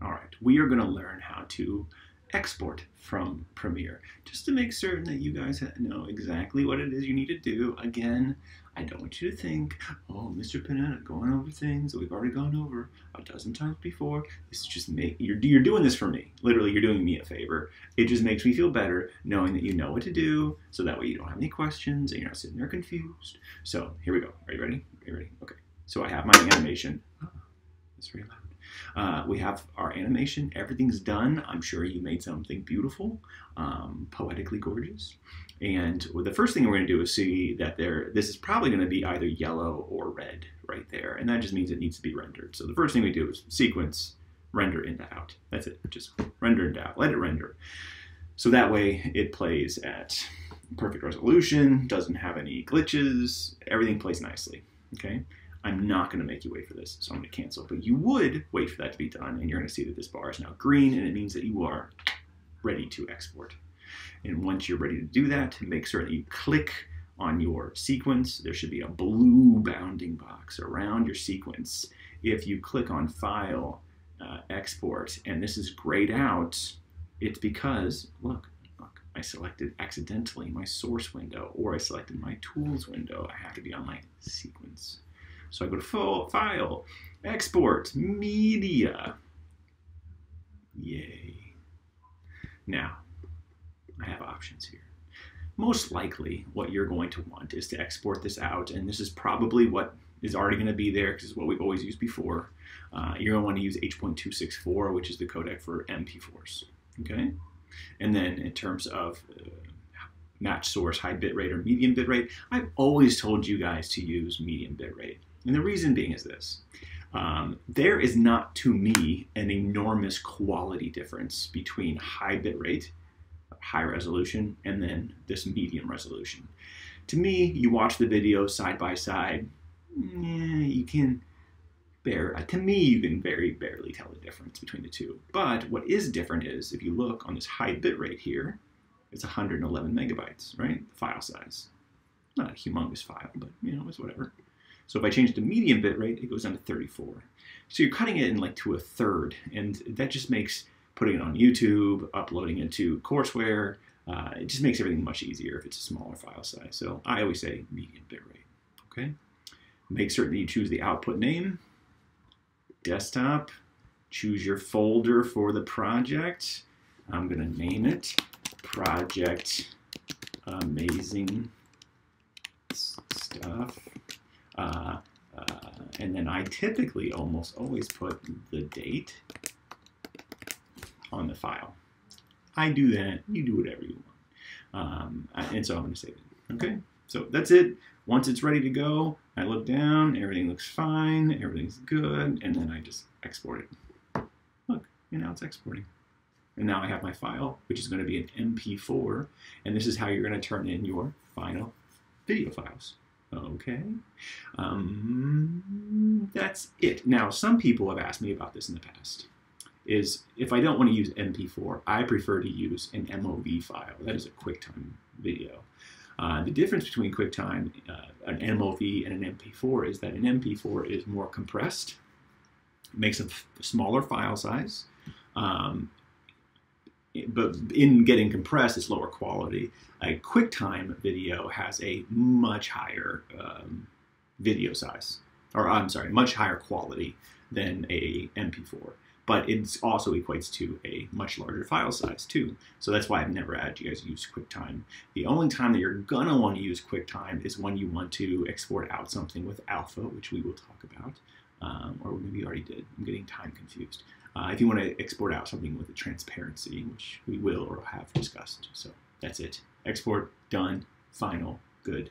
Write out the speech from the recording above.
All right, we are going to learn how to export from Premiere just to make certain that you guys know exactly what it is you need to do. Again, I don't want you to think, oh, Mr. Pineda going over things that we've already gone over a dozen times before. This is just make you're you're doing this for me. Literally, you're doing me a favor. It just makes me feel better knowing that you know what to do, so that way you don't have any questions and you're not sitting there confused. So here we go. Are you ready? Are you ready? Okay. So I have my animation. Ah, oh, that's very loud. Uh, we have our animation. Everything's done. I'm sure you made something beautiful, um, poetically gorgeous. And the first thing we're going to do is see that there. This is probably going to be either yellow or red right there, and that just means it needs to be rendered. So the first thing we do is sequence, render into out. That's it. Just render into out. Let it render. So that way it plays at perfect resolution, doesn't have any glitches, everything plays nicely. Okay. I'm not going to make you wait for this, so I'm going to cancel. But you would wait for that to be done, and you're going to see that this bar is now green, and it means that you are ready to export. And once you're ready to do that, make sure that you click on your sequence. There should be a blue bounding box around your sequence. If you click on File, uh, Export, and this is grayed out, it's because, look, look, I selected accidentally my source window, or I selected my tools window. I have to be on my sequence. So I go to File, Export, Media. Yay. Now, I have options here. Most likely, what you're going to want is to export this out, and this is probably what is already going to be there because it's what we've always used before. Uh, you're going to want to use H.264, which is the codec for MP4s. Okay? And then in terms of uh, match source, high bitrate or medium bitrate, I've always told you guys to use medium bitrate. And the reason being is this. Um, there is not, to me, an enormous quality difference between high bitrate, high resolution, and then this medium resolution. To me, you watch the video side by side, yeah, you can bear, to me, you can very barely tell the difference between the two. But what is different is, if you look on this high bitrate here, it's 111 megabytes, right? The file size. Not a humongous file, but, you know, it's whatever. So if I change the medium bitrate, it goes down to 34. So you're cutting it in like to a third, and that just makes putting it on YouTube, uploading it to courseware, uh, it just makes everything much easier if it's a smaller file size. So I always say medium bitrate. Okay. Make certain that you choose the output name, desktop, choose your folder for the project. I'm going to name it Project Amazing Stuff. Uh, uh, and then I typically almost always put the date on the file. I do that. You do whatever you want. Um, and so I'm going to save it. Okay, so that's it. Once it's ready to go, I look down, everything looks fine, everything's good, and then I just export it. Look, now it's exporting. And now I have my file, which is going to be an MP4, and this is how you're going to turn in your final video files. Okay. Um, that's it. Now, some people have asked me about this in the past. Is if I don't want to use MP4, I prefer to use an MOV file. That is a QuickTime video. Uh, the difference between QuickTime, uh, an MOV, and an MP4 is that an MP4 is more compressed, makes a smaller file size, um, but in getting compressed, it's lower quality. A QuickTime video has a much higher um, video size, or I'm sorry, much higher quality than a MP4. But it also equates to a much larger file size too. So that's why I've never had you guys use QuickTime. The only time that you're gonna want to use QuickTime is when you want to export out something with Alpha, which we will talk about, um, or maybe you already did. I'm getting time confused uh, if you want to export out something with a transparency, which we will or have discussed. So that's it. Export, done, final, good.